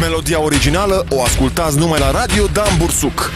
Melodia originală o ascultați numai la Radio Dan Bursuc.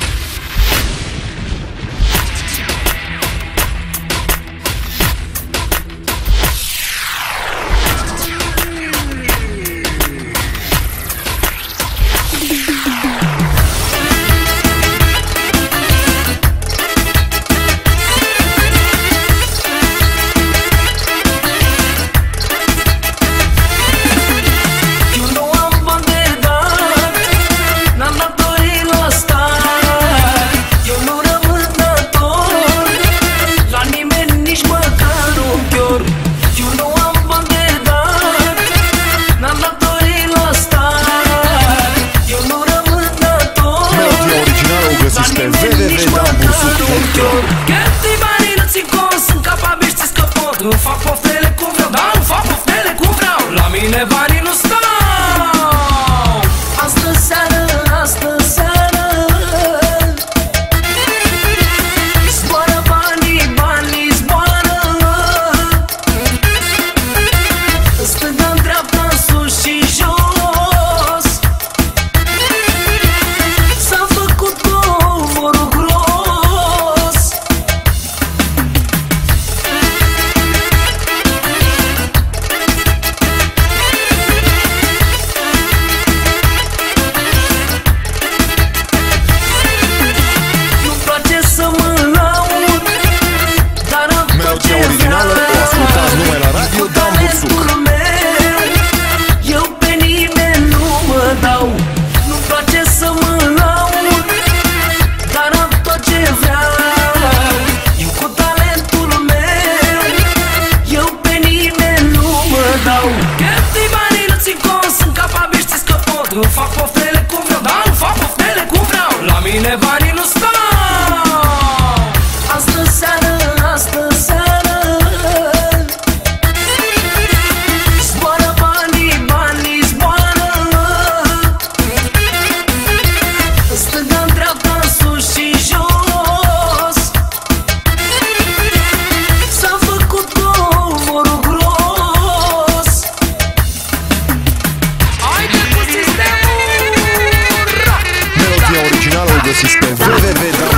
desse esquema. VVV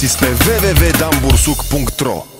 găsiți pe www.dambursuc.ro